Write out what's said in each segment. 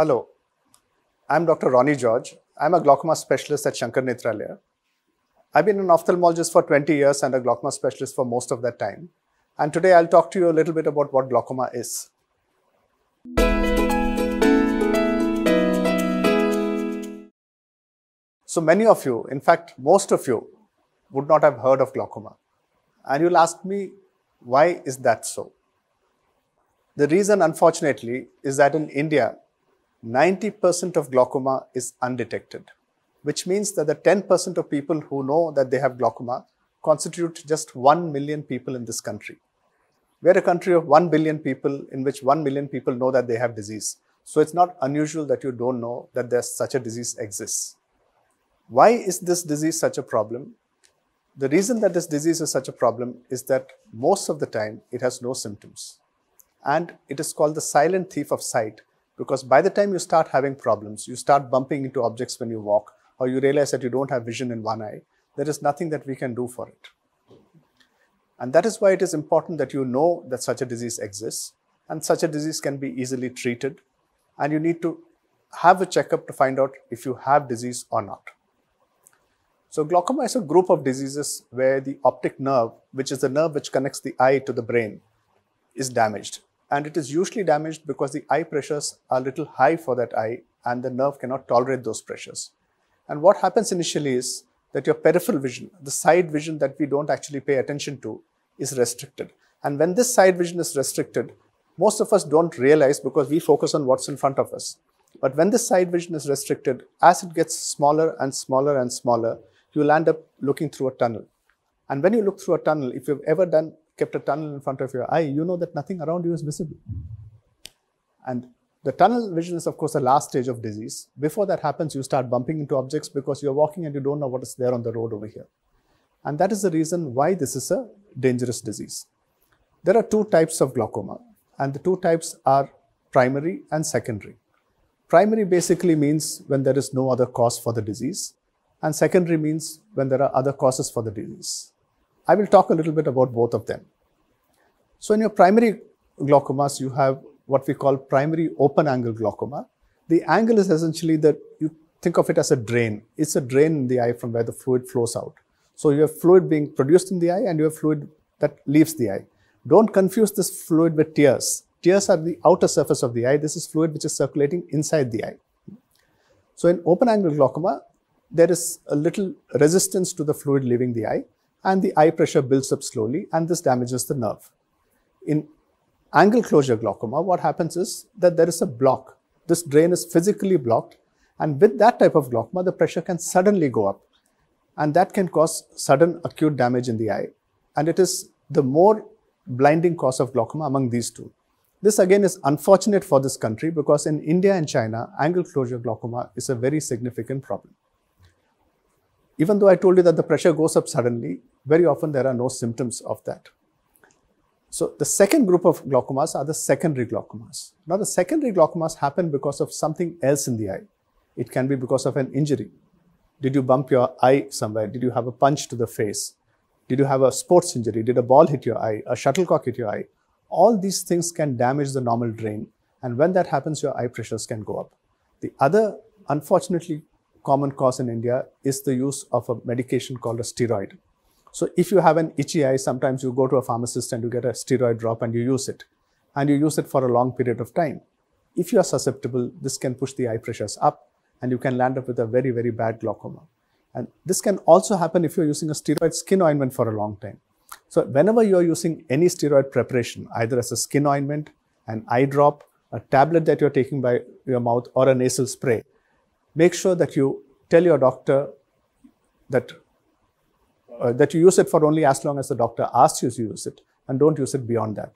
Hello, I'm Dr. Ronnie George. I'm a glaucoma specialist at Sankara Nethralaya. I've been an ophthalmologist for 20 years and a glaucoma specialist for most of that time. And today I'll talk to you a little bit about what glaucoma is. So many of you, in fact, most of you, would not have heard of glaucoma. And you'll ask me, why is that so? The reason, unfortunately, is that in India, 90% of glaucoma is undetected, which means that the 10% of people who know that they have glaucoma constitute just 1 million people in this country. We're a country of 1 billion people in which 1 million people know that they have disease. So it's not unusual that you don't know that there's such a disease exists. Why is this disease such a problem? The reason that this disease is such a problem is that most of the time it has no symptoms. And it is called the silent thief of sight because by the time you start having problems, you start bumping into objects when you walk, or you realize that you don't have vision in one eye, there is nothing that we can do for it. And that is why it is important that you know that such a disease exists and such a disease can be easily treated. And you need to have a checkup to find out if you have disease or not. So glaucoma is a group of diseases where the optic nerve, which is the nerve which connects the eye to the brain, is damaged. And it is usually damaged because the eye pressures are a little high for that eye and the nerve cannot tolerate those pressures. And what happens initially is that your peripheral vision, the side vision that we don't actually pay attention to, is restricted. And when this side vision is restricted, most of us don't realize because we focus on what's in front of us. But when this side vision is restricted, as it gets smaller and smaller and smaller, you'll end up looking through a tunnel. And when you look through a tunnel, if you've ever done kept a tunnel in front of your eye, you know that nothing around you is visible. And the tunnel vision is, of course, the last stage of disease. Before that happens, you start bumping into objects because you're walking and you don't know what is there on the road over here. And that is the reason why this is a dangerous disease. There are two types of glaucoma, and the two types are primary and secondary. Primary basically means when there is no other cause for the disease, and secondary means when there are other causes for the disease. I will talk a little bit about both of them. So in your primary glaucomas, you have what we call primary open angle glaucoma. The angle is essentially that you think of it as a drain. It's a drain in the eye from where the fluid flows out. So you have fluid being produced in the eye and you have fluid that leaves the eye. Don't confuse this fluid with tears. Tears are the outer surface of the eye. This is fluid which is circulating inside the eye. So in open angle glaucoma, there is a little resistance to the fluid leaving the eye and the eye pressure builds up slowly and this damages the nerve. In angle closure glaucoma, what happens is that there is a block. This drain is physically blocked and with that type of glaucoma, the pressure can suddenly go up and that can cause sudden acute damage in the eye. And it is the more blinding cause of glaucoma among these two. This again is unfortunate for this country because in India and China, angle closure glaucoma is a very significant problem. Even though I told you that the pressure goes up suddenly, very often there are no symptoms of that. So the second group of glaucomas are the secondary glaucomas. Now the secondary glaucomas happen because of something else in the eye. It can be because of an injury. Did you bump your eye somewhere? Did you have a punch to the face? Did you have a sports injury? Did a ball hit your eye? A shuttlecock hit your eye? All these things can damage the normal drain. And when that happens, your eye pressures can go up. The other, unfortunately, common cause in India is the use of a medication called a steroid. So if you have an itchy eye, sometimes you go to a pharmacist and you get a steroid drop and you use it. And you use it for a long period of time. If you are susceptible, this can push the eye pressures up and you can land up with a very, very bad glaucoma. And this can also happen if you're using a steroid skin ointment for a long time. So whenever you're using any steroid preparation, either as a skin ointment, an eye drop, a tablet that you're taking by your mouth or a nasal spray, make sure that you tell your doctor that uh, that you use it for only as long as the doctor asks you to use it and don't use it beyond that.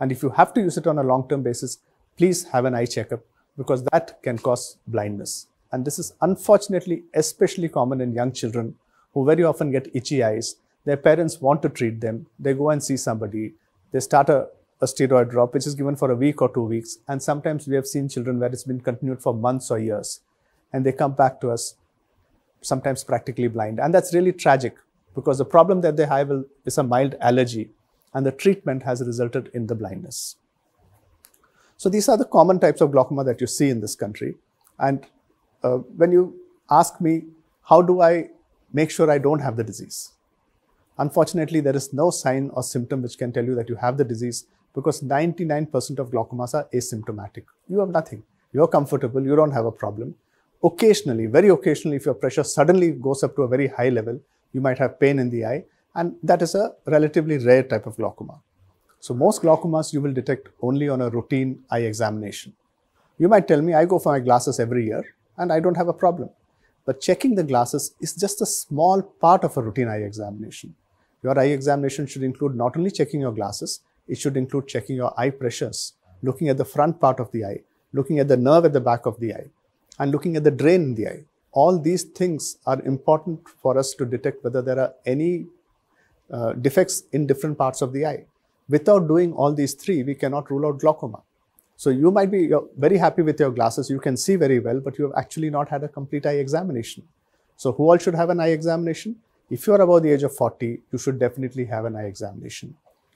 And if you have to use it on a long-term basis, please have an eye checkup because that can cause blindness. And this is unfortunately especially common in young children who very often get itchy eyes. Their parents want to treat them. They go and see somebody. They start a, a steroid drop, which is given for a week or two weeks. And sometimes we have seen children where it's been continued for months or years and they come back to us sometimes practically blind. And that's really tragic because the problem that they have is a mild allergy and the treatment has resulted in the blindness. So these are the common types of glaucoma that you see in this country. And uh, when you ask me, how do I make sure I don't have the disease? Unfortunately, there is no sign or symptom which can tell you that you have the disease because 99% of glaucomas are asymptomatic. You have nothing. You're comfortable, you don't have a problem. Occasionally, very occasionally, if your pressure suddenly goes up to a very high level, you might have pain in the eye, and that is a relatively rare type of glaucoma. So most glaucomas you will detect only on a routine eye examination. You might tell me, I go for my glasses every year and I don't have a problem. But checking the glasses is just a small part of a routine eye examination. Your eye examination should include not only checking your glasses, it should include checking your eye pressures, looking at the front part of the eye, looking at the nerve at the back of the eye, and looking at the drain in the eye. All these things are important for us to detect whether there are any uh, defects in different parts of the eye. Without doing all these three, we cannot rule out glaucoma. So you might be very happy with your glasses, you can see very well, but you have actually not had a complete eye examination. So who all should have an eye examination? If you are above the age of 40, you should definitely have an eye examination.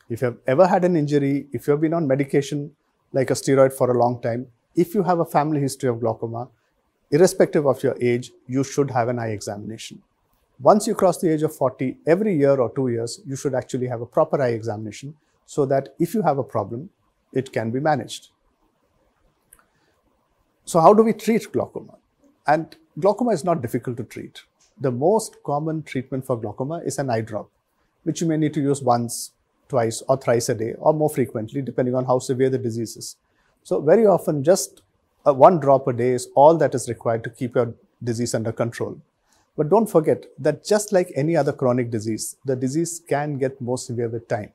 If you have ever had an injury, if you have been on medication like a steroid for a long time, if you have a family history of glaucoma, irrespective of your age, you should have an eye examination. Once you cross the age of 40, every year or two years, you should actually have a proper eye examination so that if you have a problem, it can be managed. So how do we treat glaucoma? And glaucoma is not difficult to treat the most common treatment for glaucoma is an eye drop, which you may need to use once, twice, or thrice a day, or more frequently, depending on how severe the disease is. So, very often, just a one drop a day is all that is required to keep your disease under control. But don't forget that just like any other chronic disease, the disease can get more severe with time.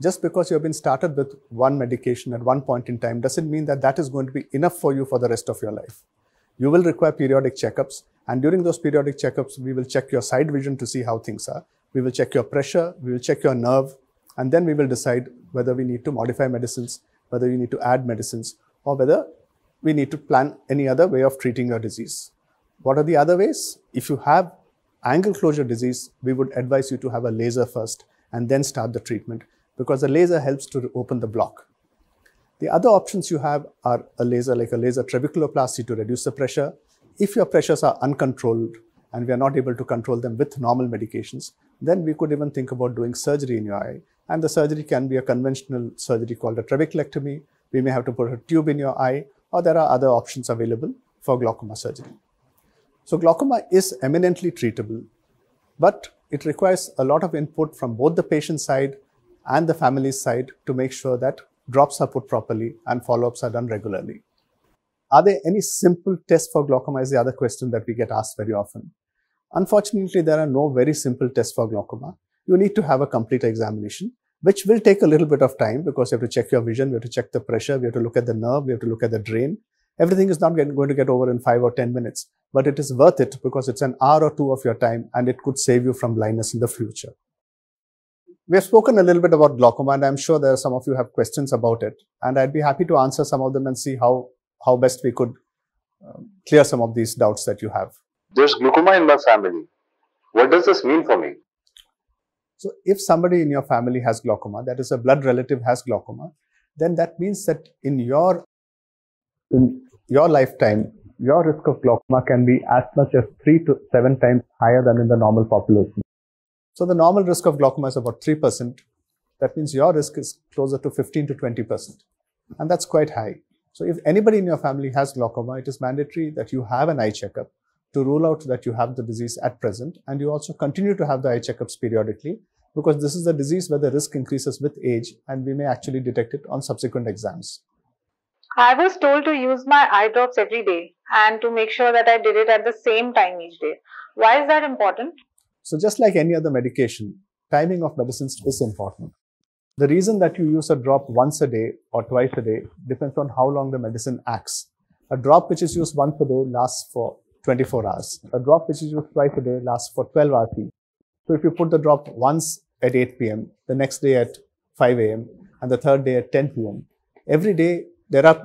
Just because you have been started with one medication at one point in time doesn't mean that that is going to be enough for you for the rest of your life. You will require periodic checkups and during those periodic checkups, we will check your side vision to see how things are. We will check your pressure, we will check your nerve, and then we will decide whether we need to modify medicines, whether you need to add medicines, or whether we need to plan any other way of treating your disease. What are the other ways? If you have angle closure disease, we would advise you to have a laser first and then start the treatment because the laser helps to open the block. The other options you have are a laser like a laser trabeculoplasty to reduce the pressure, if your pressures are uncontrolled and we are not able to control them with normal medications, then we could even think about doing surgery in your eye. And the surgery can be a conventional surgery called a trabeculectomy. We may have to put a tube in your eye, or there are other options available for glaucoma surgery. So glaucoma is eminently treatable, but it requires a lot of input from both the patient side and the family side to make sure that drops are put properly and follow-ups are done regularly. Are there any simple tests for glaucoma is the other question that we get asked very often. Unfortunately, there are no very simple tests for glaucoma. You need to have a complete examination, which will take a little bit of time because you have to check your vision, we have to check the pressure, we have to look at the nerve, we have to look at the drain. Everything is not going to get over in 5 or 10 minutes, but it is worth it because it's an hour or two of your time and it could save you from blindness in the future. We have spoken a little bit about glaucoma and I'm sure there are some of you have questions about it and I'd be happy to answer some of them and see how how best we could um, clear some of these doubts that you have. There's glaucoma in my family. What does this mean for me? So, if somebody in your family has glaucoma, that is a blood relative has glaucoma, then that means that in your in your lifetime, your risk of glaucoma can be as much as three to seven times higher than in the normal population. So, the normal risk of glaucoma is about 3%. That means your risk is closer to 15 to 20%. And that's quite high. So if anybody in your family has glaucoma, it is mandatory that you have an eye checkup to rule out that you have the disease at present. And you also continue to have the eye checkups periodically because this is a disease where the risk increases with age and we may actually detect it on subsequent exams. I was told to use my eye drops every day and to make sure that I did it at the same time each day. Why is that important? So just like any other medication, timing of medicines is important. The reason that you use a drop once a day or twice a day depends on how long the medicine acts. A drop which is used once a day lasts for 24 hours. A drop which is used twice a day lasts for 12 hours each. So if you put the drop once at 8 p.m., the next day at 5 a.m., and the third day at 10 p.m., every day there are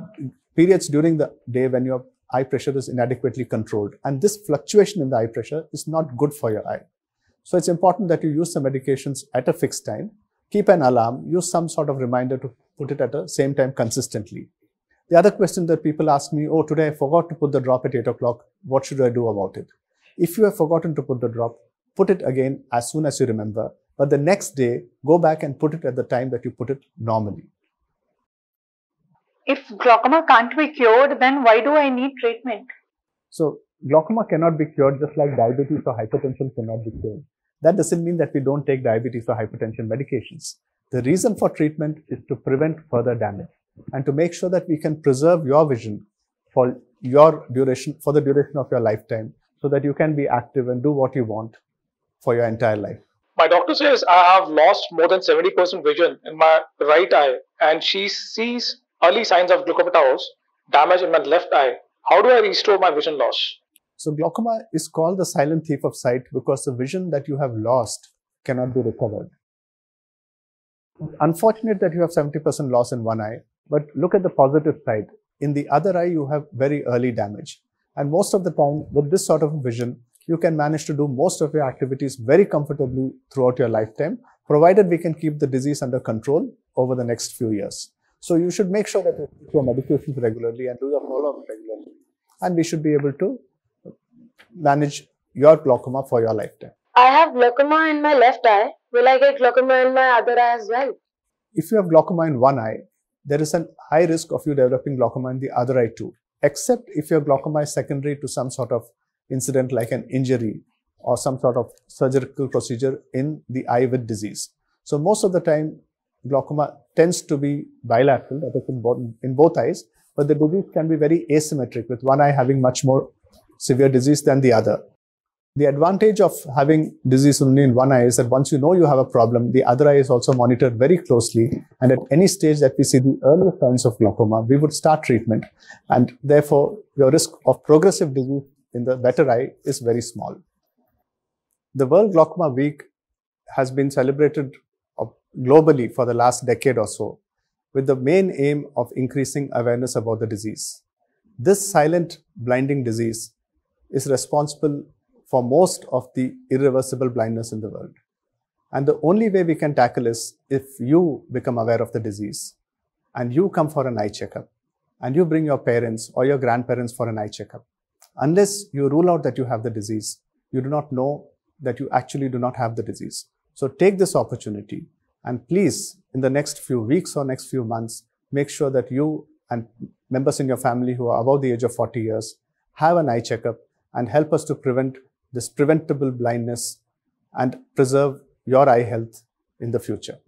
periods during the day when your eye pressure is inadequately controlled. And this fluctuation in the eye pressure is not good for your eye. So it's important that you use the medications at a fixed time keep an alarm, use some sort of reminder to put it at the same time consistently. The other question that people ask me, oh, today I forgot to put the drop at 8 o'clock. What should I do about it? If you have forgotten to put the drop, put it again as soon as you remember. But the next day, go back and put it at the time that you put it normally. If glaucoma can't be cured, then why do I need treatment? So, glaucoma cannot be cured just like diabetes or hypertension cannot be cured. That doesn't mean that we don't take diabetes or hypertension medications. The reason for treatment is to prevent further damage and to make sure that we can preserve your vision for your duration, for the duration of your lifetime so that you can be active and do what you want for your entire life. My doctor says I have lost more than 70% vision in my right eye and she sees early signs of glaucomatous damage in my left eye. How do I restore my vision loss? So glaucoma is called the silent thief of sight because the vision that you have lost cannot be recovered. Unfortunate that you have 70% loss in one eye, but look at the positive side. In the other eye, you have very early damage. And most of the time, with this sort of vision, you can manage to do most of your activities very comfortably throughout your lifetime, provided we can keep the disease under control over the next few years. So you should make sure that you take your medications regularly and do your follow-up regularly. And we should be able to manage your glaucoma for your lifetime. I have glaucoma in my left eye. Will I get glaucoma in my other eye as well? If you have glaucoma in one eye, there is a high risk of you developing glaucoma in the other eye too, except if your glaucoma is secondary to some sort of incident like an injury or some sort of surgical procedure in the eye with disease. So most of the time, glaucoma tends to be bilateral, that is in both, in both eyes, but the disease can be very asymmetric with one eye having much more severe disease than the other. The advantage of having disease only in one eye is that once you know you have a problem, the other eye is also monitored very closely. And at any stage that we see the earliest signs of glaucoma, we would start treatment. And therefore, your risk of progressive disease in the better eye is very small. The World Glaucoma Week has been celebrated globally for the last decade or so with the main aim of increasing awareness about the disease. This silent blinding disease is responsible for most of the irreversible blindness in the world. And the only way we can tackle is if you become aware of the disease and you come for an eye checkup and you bring your parents or your grandparents for an eye checkup. Unless you rule out that you have the disease, you do not know that you actually do not have the disease. So take this opportunity and please, in the next few weeks or next few months, make sure that you and members in your family who are above the age of 40 years have an eye checkup and help us to prevent this preventable blindness and preserve your eye health in the future.